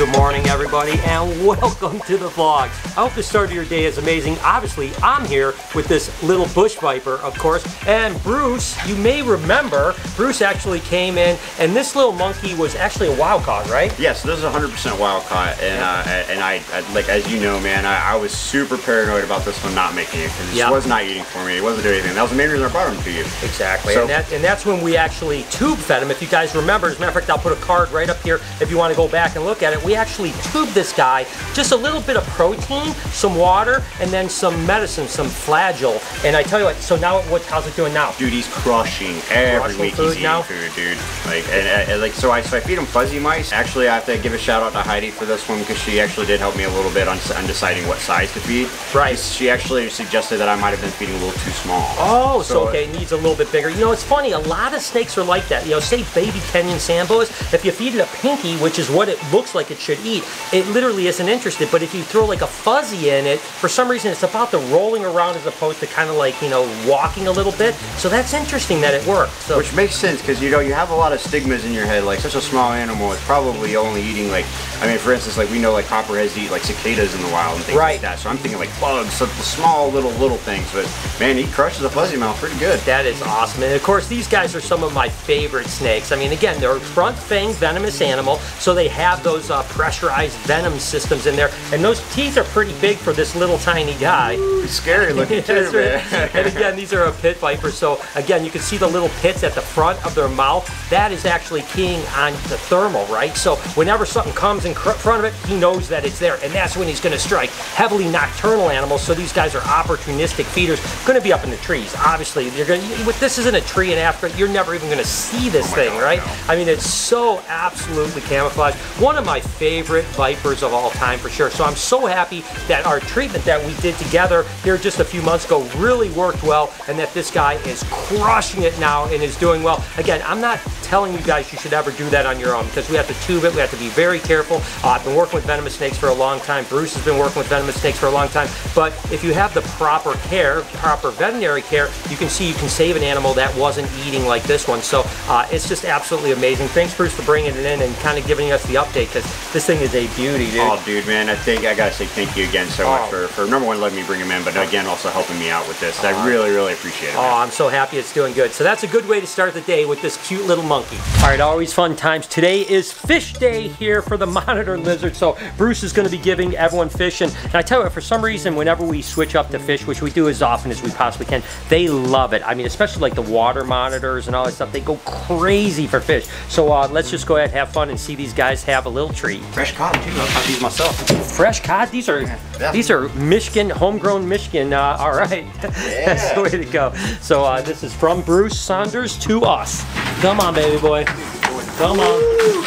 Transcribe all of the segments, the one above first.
good morning everybody, and welcome to the vlog. I hope the start of your day is amazing. Obviously, I'm here with this little bush viper, of course, and Bruce, you may remember, Bruce actually came in, and this little monkey was actually a wild caught, right? Yes, this is 100% wild caught, and uh, and I, I, like as you know, man, I, I, was super paranoid about this one not making it because it yep. was not eating for me. It wasn't doing anything. That was the main reason I brought him to you. Exactly, so, and, that, and that's when we actually tube fed him. If you guys remember, as a matter of fact, I'll put a card right up here if you want to go back and look at it. We actually tubed this guy just a little bit of protein, some water, and then some medicine, some flagyl. And I tell you what, so now what? How's it doing now? Dude, he's crushing every crushing week. He's eating now? food, dude. Like, and, and, like, so I so I feed him fuzzy mice. Actually, I have to give a shout out to Heidi for this one because she actually did help me a little bit on, on deciding what size to feed. Right. She actually suggested that I might have been feeding a little too small. Oh, so, so uh, okay, it needs a little bit bigger. You know, it's funny. A lot of snakes are like that. You know, say baby Kenyan sand boas. If you feed it a pinky, which is what it looks like it should eat, it literally isn't interested. But if you throw like a fuzzy in it, for some reason it's about the rolling around as opposed to kind of like, you know, walking a little bit. So that's interesting that it worked. So. Which makes sense because, you know, you have a lot of stigmas in your head. Like such a small animal is probably only eating like, I mean, for instance, like we know like copperheads eat like cicadas in the wild and things right. like that. So I'm thinking like bugs, so the small little, little things. But man, he crushes a fuzzy mouth pretty good. That is awesome. And of course, these guys are some of my favorite snakes. I mean, again, they're a front fang venomous animal. So they have those uh, Uh, pressurized venom systems in there. And those teeth are pretty big for this little tiny guy. Ooh, scary looking too, man. and again, these are a pit viper. So again, you can see the little pits at the front of their mouth. That is actually keying on the thermal, right? So whenever something comes in front of it, he knows that it's there. And that's when he's going to strike. Heavily nocturnal animals. So these guys are opportunistic feeders. Going to be up in the trees. Obviously, you're going to, with this isn't a tree in Africa. You're never even going to see this oh thing, God, right? No. I mean, it's so absolutely camouflaged. One of my favorite vipers of all time for sure. So I'm so happy that our treatment that we did together here just a few months ago really worked well and that this guy is crushing it now and is doing well. Again, I'm not telling you guys you should ever do that on your own because we have to tube it. We have to be very careful. Uh, I've been working with venomous snakes for a long time. Bruce has been working with venomous snakes for a long time. But if you have the proper care, proper veterinary care, you can see you can save an animal that wasn't eating like this one. So uh, it's just absolutely amazing. Thanks, Bruce, for bringing it in and kind of giving us the update because this thing is a beauty, dude. Oh, dude, man, I think I gotta say thank you again so oh. much for, for number one letting me bring him in, but again also helping me out with this. I really, really appreciate it. Man. Oh, I'm so happy it's doing good. So that's a good way to start the day with this cute little monkey. All right, always fun times. Today is fish day here for the monitor lizard. So Bruce is going to be giving everyone fish, and, and I tell you, for some reason, whenever we switch up to fish, which we do as often as we possibly can, they love it. I mean, especially like the water monitors and all that stuff, they go crazy for fish. So uh, let's just go ahead, and have fun, and see these guys have a little treat. Fresh cod too. I caught these myself. Fresh cod. These are yeah. these are Michigan, homegrown Michigan. Uh, all right, yeah. that's the way to go. So uh, this is from Bruce Saunders to us. Come on, baby boy. Come on.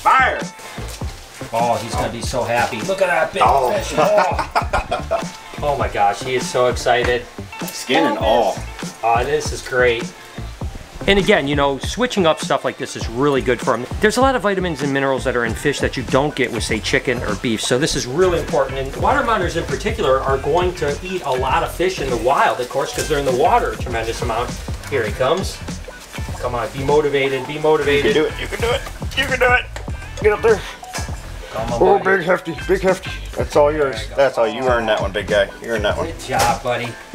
Fire. Oh, he's gonna be so happy. Look at that big oh. fish. Oh. oh my gosh, he is so excited. Skin and all. Oh, this is great. And again, you know, switching up stuff like this is really good for them. There's a lot of vitamins and minerals that are in fish that you don't get with, say, chicken or beef. So this is really important. And water monitors in particular are going to eat a lot of fish in the wild, of course, because they're in the water a tremendous amount. Here he comes. Come on, be motivated, be motivated. You can do it, you can do it, you can do it. Get up there. Come on, oh, big hefty, big hefty. That's all yours. That's all. You earned that one, big guy. You earned that one. Good job, buddy.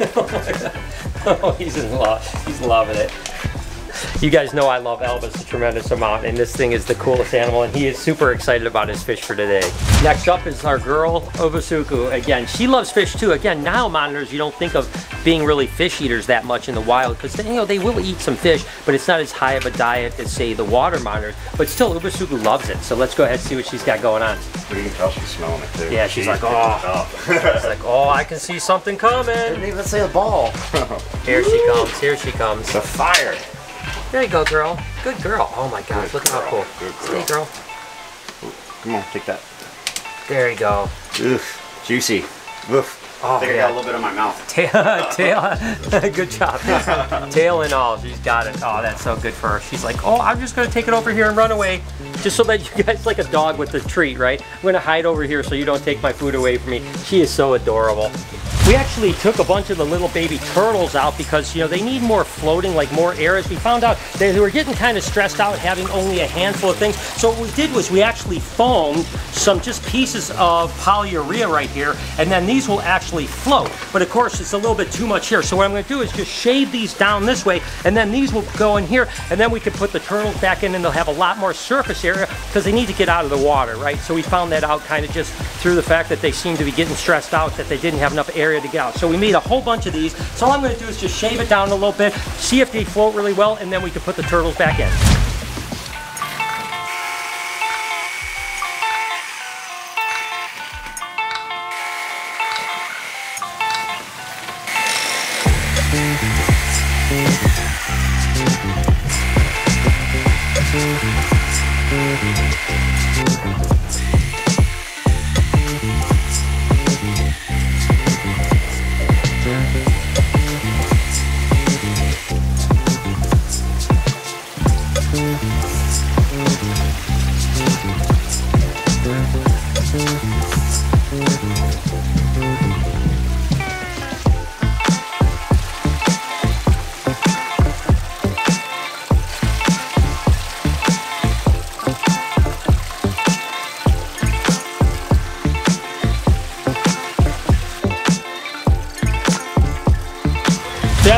oh, he's in love. He's loving it. You guys know I love Elvis a tremendous amount and this thing is the coolest animal and he is super excited about his fish for today. Next up is our girl Obusuku. Again, she loves fish too. Again, Nile monitors, you don't think of being really fish eaters that much in the wild because you know they will eat some fish, but it's not as high of a diet as say the water monitors. But still, Obusuku loves it. So let's go ahead and see what she's got going on. You can tell she's smelling it too. Yeah, she's, she's like, oh, she's like, oh, I can see something coming. Didn't even say a ball. here she comes. Here she comes. The fire. There you go, girl. Good girl. Oh my gosh, look at how cool. Good girl. Stay, girl. Come on, take that. There you go. Oof, juicy. Oof. Oh, I think yeah. I got a little bit in my mouth. Tail, tail, good job. tail and all, she's got it. Oh, that's so good for her. She's like, oh, I'm just gonna take it over here and run away. Just so that you guys, like a dog with a treat, right? I'm gonna hide over here so you don't take my food away from me. She is so adorable. We actually took a bunch of the little baby turtles out because, you know, they need more floating, like more air. As we found out, they were getting kind of stressed out having only a handful of things. So what we did was we actually foamed some just pieces of polyurea right here, and then these will actually float. But of course, it's a little bit too much here. So what I'm gonna do is just shave these down this way, and then these will go in here, and then we can put the turtles back in and they'll have a lot more surface area because they need to get out of the water, right? So we found that out kind of just through the fact that they seem to be getting stressed out, that they didn't have enough area to get out. So we made a whole bunch of these. So all I'm gonna do is just shave it down a little bit, see if they float really well, and then we can put the turtles back in.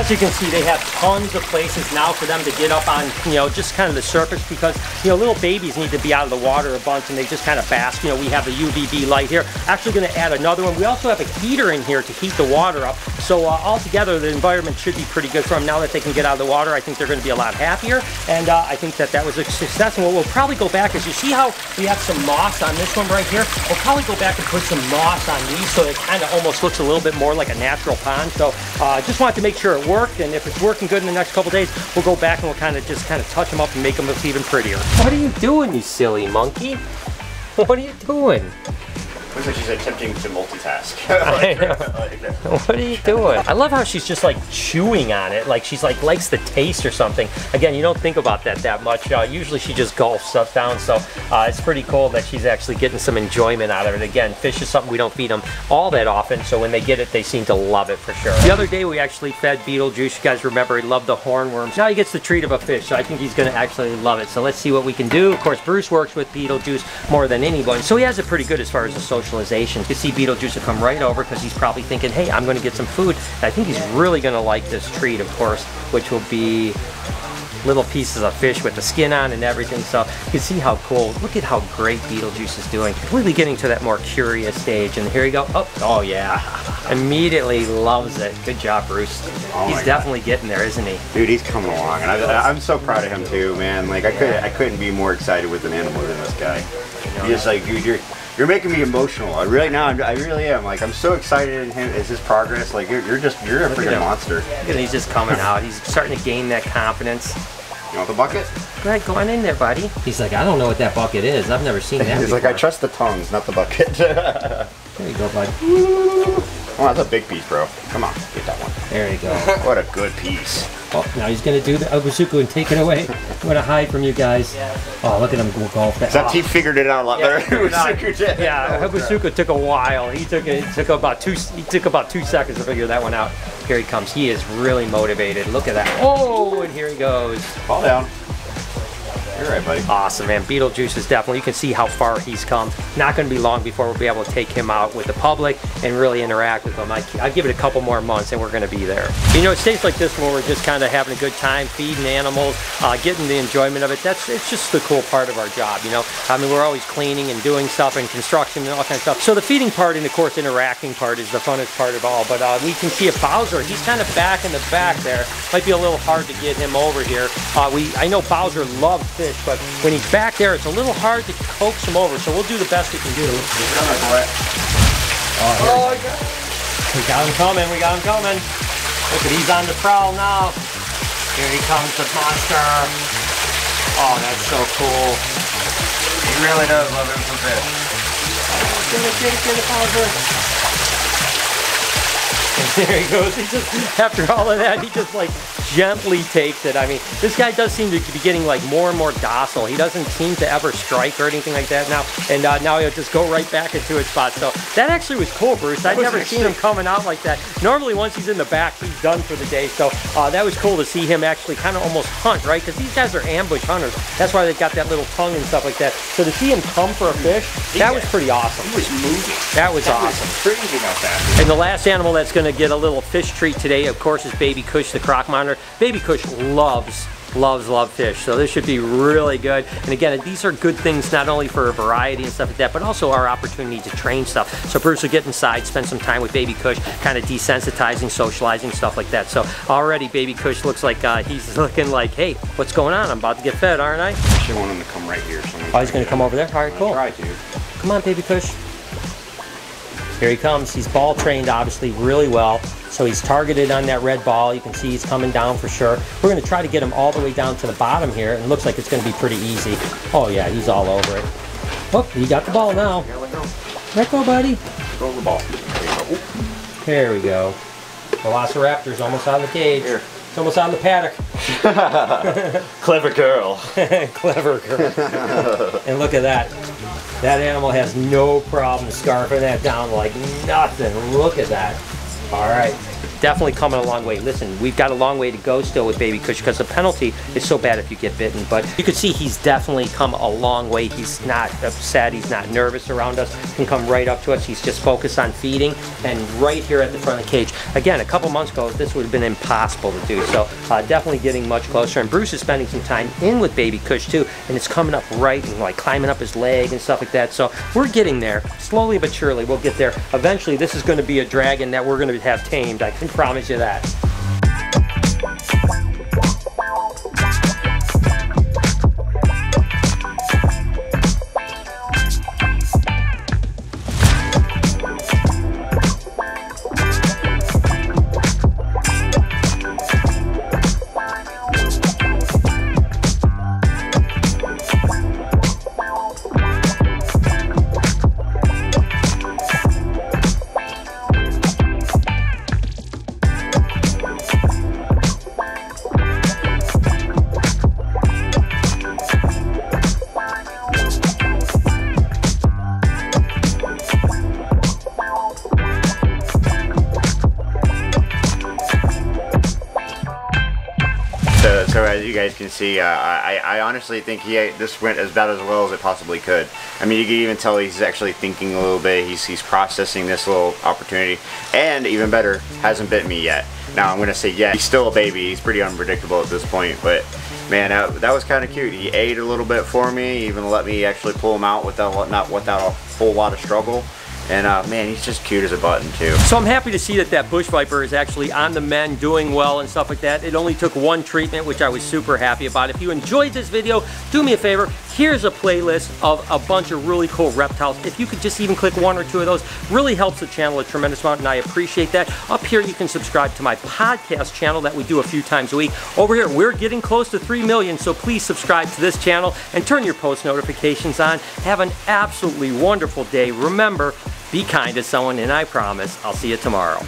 As you can see, they have tons of places now for them to get up on, you know, just kind of the surface because, you know, little babies need to be out of the water a bunch and they just kind of bask. You know, we have the UVB light here. Actually going to add another one. We also have a heater in here to heat the water up. So uh, altogether, the environment should be pretty good for them. Now that they can get out of the water, I think they're going to be a lot happier. And uh, I think that that was a success. And what we'll probably go back is you see how we have some moss on this one right here? We'll probably go back and put some moss on these so it kind of almost looks a little bit more like a natural pond. So uh, just wanted to make sure it worked. And if it's working good in the next couple days, we'll go back and we'll kind of just kind of touch them up and make them look even prettier. What are you doing, you silly monkey? What are you doing? Looks like she's attempting to multitask. what are you doing? I love how she's just like chewing on it, like she's like likes the taste or something. Again, you don't think about that that much. Uh, usually she just gulps stuff down, so uh, it's pretty cool that she's actually getting some enjoyment out of it. Again, fish is something we don't feed them all that often, so when they get it, they seem to love it for sure. The other day we actually fed Beetlejuice. You guys remember he loved the hornworms. Now he gets the treat of a fish, so I think he's going to actually love it. So let's see what we can do. Of course, Bruce works with Beetlejuice more than anyone. so he has it pretty good as far as the social socialization. You can see Beetlejuice will come right over because he's probably thinking, hey, I'm going to get some food. And I think he's really going to like this treat, of course, which will be little pieces of fish with the skin on and everything. So you can see how cool. Look at how great Beetlejuice is doing. Completely getting to that more curious stage. And here you go. Oh, oh yeah. Immediately loves it. Good job, Bruce. Oh he's definitely God. getting there, isn't he? Dude, he's coming along, and I, am so proud of him too, man. Like I yeah. could, I couldn't be more excited with an animal than this guy. You know, he's like, dude, you're you're making me emotional. I really now, I really am. Like, I'm so excited in him as his progress. Like, you're, you're just, you're a freaking monster. And he's just coming out. He's starting to gain that confidence. You want the bucket? Go ahead, go on in there, buddy. He's like, I don't know what that bucket is. I've never seen that. He's before. like, I trust the tongues, not the bucket. there you go, bud. Oh, that's a big piece, bro. Come on, get that one. There you go. what a good piece. Oh, now he's gonna do the Obusuku and take it away. I'm gonna hide from you guys. Oh, look at him go golf. That. Except oh. he figured it out a lot yeah, better. Obusuku Yeah, oh, Obusuku took a while. He took it took about two. He took about two seconds to figure that one out. Here he comes. He is really motivated. Look at that. Oh, and here he goes. Fall down. You're right, buddy. Awesome, man. Beetlejuice is definitely, you can see how far he's come. Not going to be long before we'll be able to take him out with the public and really interact with him. I, I give it a couple more months and we're going to be there. You know, days like this where we're just kind of having a good time, feeding animals, uh, getting the enjoyment of it. That's It's just the cool part of our job, you know. I mean, we're always cleaning and doing stuff and construction and all kinds of stuff. So the feeding part and, of course, interacting part is the funnest part of all. But uh, we can see a Bowser. He's kind of back in the back there. Might be a little hard to get him over here. Uh, we I know Bowser loves fish, but when he's back there, it's a little hard to coax him over, so we'll do the best we can do. Oh, oh we got him coming, we got him coming. Look at he's on the prowl now. Here he comes, the monster. Oh, that's so cool. He really does love him some fish. Get it, get it, get it, Bowser. And there he goes. He just, after all of that, he just like gently takes it. I mean, this guy does seem to be getting like more and more docile. He doesn't seem to ever strike or anything like that now. And uh, now he'll just go right back into his spot. So that actually was cool, Bruce. I've never seen him coming out like that. Normally, once he's in the back, he's done for the day. So uh, that was cool to see him actually kind of almost hunt, right? Because these guys are ambush hunters. That's why they've got that little tongue and stuff like that. So to see him come for a fish, that was pretty awesome. He was moving. That was that awesome. Was crazy about that. And the last animal that's going to get a little fish treat today, of course, is Baby Kush, the croc monitor. Baby Kush loves loves love fish so this should be really good. And again these are good things not only for a variety and stuff like that but also our opportunity to train stuff. So Bruce will get inside spend some time with baby Kush kind of desensitizing socializing stuff like that. So already baby Kush looks like uh, he's looking like hey what's going on? I'm about to get fed aren't I? I want him to come right here so oh he's gonna come over there? all right cool. try to. Come on baby Kush here he comes. He's ball trained obviously really well. So he's targeted on that red ball. You can see he's coming down for sure. We're going to try to get him all the way down to the bottom here. And it looks like it's going to be pretty easy. Oh yeah, he's all over it. Oh, he got the ball now. Let go. Let go, buddy. Throw the ball. There go. There we go. Velociraptor's almost out of the cage. Here. It's almost on the paddock. Clever girl. Clever girl. and look at that. That animal has no problem scarfing that down like nothing. Look at that. All right. Definitely coming a long way. Listen, we've got a long way to go still with Baby Kush because the penalty is so bad if you get bitten. But you can see he's definitely come a long way. He's not upset. He's not nervous around us. Can come right up to us. He's just focused on feeding and right here at the front of the cage. Again, a couple months ago, this would have been impossible to do. So uh, definitely getting much closer. And Bruce is spending some time in with Baby Kush too. And it's coming up right and like climbing up his leg and stuff like that. So we're getting there. Slowly but surely, we'll get there. Eventually, this is going to be a dragon that we're going to have tamed. I can promise you that. Can see, uh, I, I honestly think he this went as about as well as it possibly could. I mean, you can even tell he's actually thinking a little bit. He's, he's processing this little opportunity. And even better, hasn't bit me yet. Now, I'm going to say yeah, he's still a baby. He's pretty unpredictable at this point. But, man, that, that was kind of cute. He ate a little bit for me. Even let me actually pull him out without, not without a whole lot of struggle. And uh, man, he's just cute as a button too. So I'm happy to see that that bush viper is actually on the mend, doing well and stuff like that. It only took one treatment, which I was super happy about. If you enjoyed this video, do me a favor. Here's a playlist of a bunch of really cool reptiles. If you could just even click one or two of those, really helps the channel a tremendous amount, and I appreciate that. Up here, you can subscribe to my podcast channel that we do a few times a week. Over here, we're getting close to 3 million, so please subscribe to this channel and turn your post notifications on. Have an absolutely wonderful day. Remember, be kind to someone, and I promise I'll see you tomorrow.